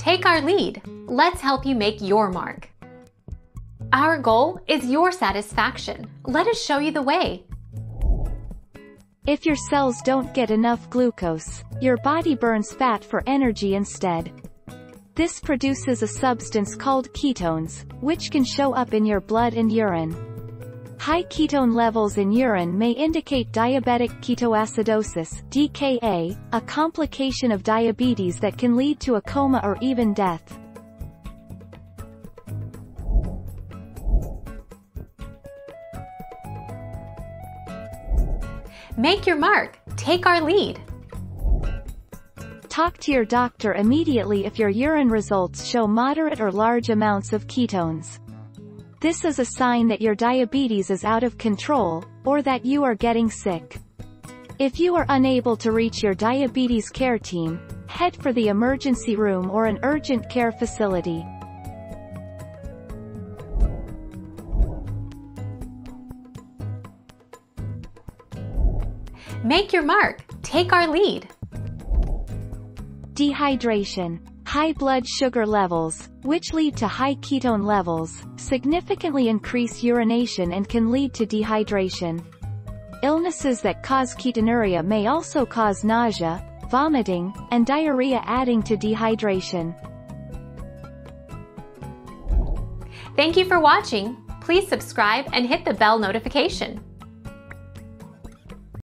take our lead. Let's help you make your mark. Our goal is your satisfaction. Let us show you the way. If your cells don't get enough glucose, your body burns fat for energy instead. This produces a substance called ketones, which can show up in your blood and urine. High ketone levels in urine may indicate diabetic ketoacidosis DKA, a complication of diabetes that can lead to a coma or even death. Make your mark. Take our lead. Talk to your doctor immediately if your urine results show moderate or large amounts of ketones. This is a sign that your diabetes is out of control, or that you are getting sick. If you are unable to reach your diabetes care team, head for the emergency room or an urgent care facility. Make your mark. Take our lead. Dehydration. High blood sugar levels, which lead to high ketone levels, significantly increase urination and can lead to dehydration. Illnesses that cause ketonuria may also cause nausea, vomiting, and diarrhea adding to dehydration. Thank you for watching. Please subscribe and hit the bell notification.